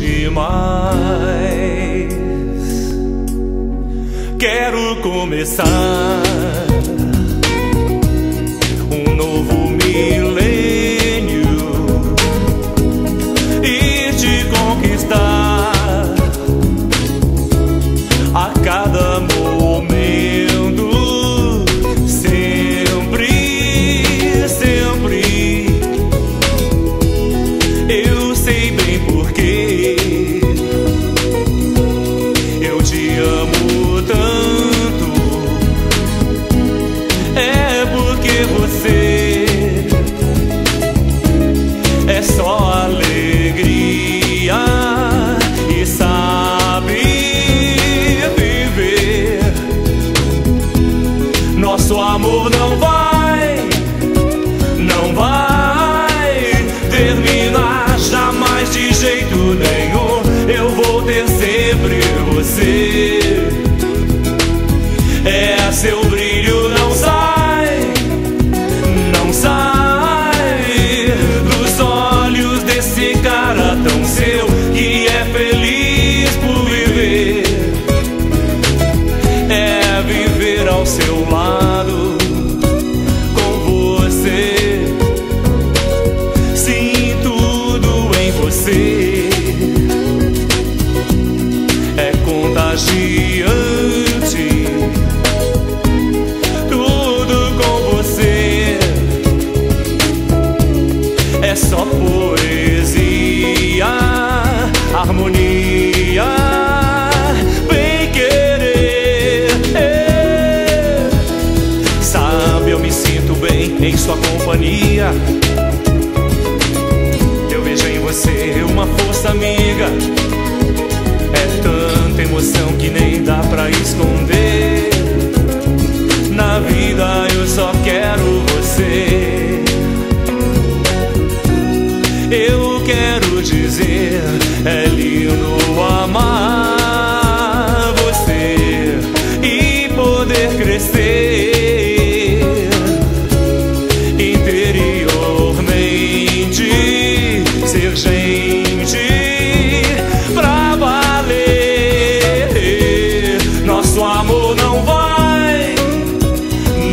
demais. Quero começar. contagiante. Tudo com você é só poesia, harmonia. Eu quero dizer, é lindo amar você e poder crescer interiormente, ser gente pra valer. Nosso amor não vai,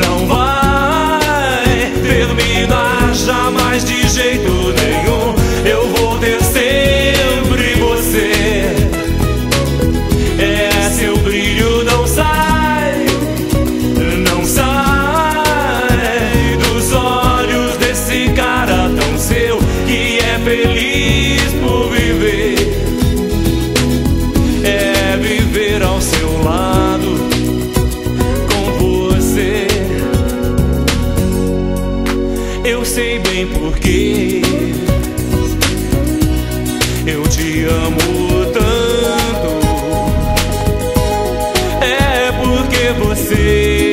não vai terminar jamais de jeito é você.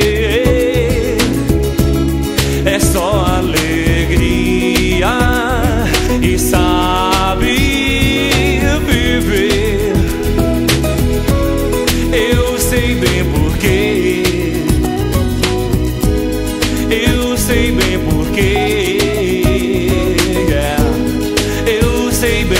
É só alegria e sabe viver. Eu sei bem porquê. Eu sei bem porquê. Yeah. Eu sei bem.